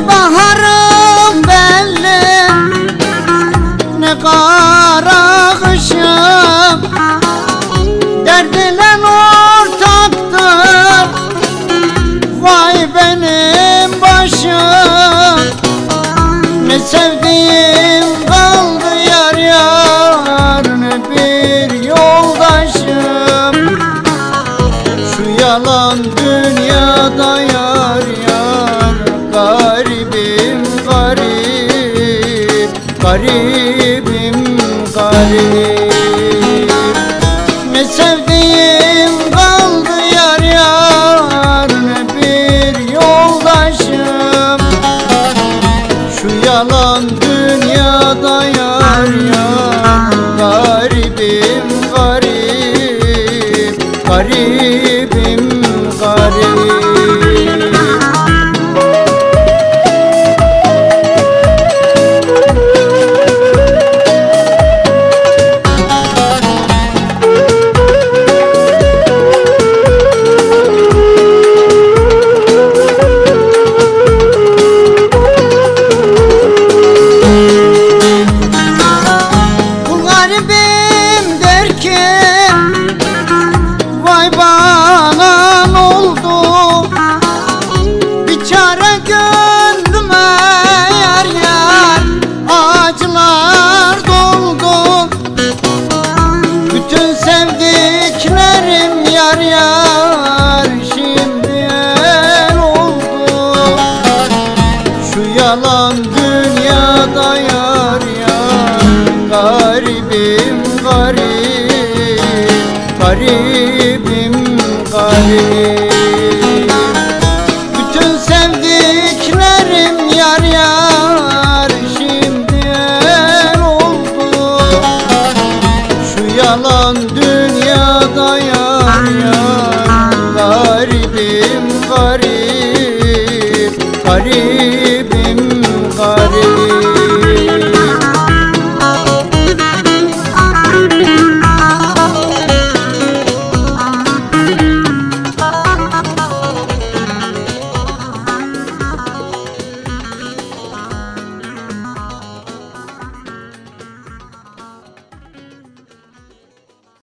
ne baharım belli Ne kara kışım Derdilen ortaktır. Vay benim başım Ne sevdiğim garip Vay bana oldu? Bir çare gönlüme yar yar Acılar doldu. Bütün sevdiklerim yar yar Şimdi el oldu. Şu yalan dünyada yar yar Garibim garip Garibim güzelim Bütün sevdiklerim yar yar şimdi el oldu. Şu yalan dünyada yar yar Garibim garip garibim.